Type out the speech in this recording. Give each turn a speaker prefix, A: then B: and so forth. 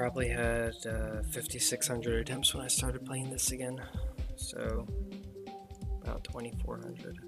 A: probably had uh, 5,600 attempts when I started playing this again, so about 2,400.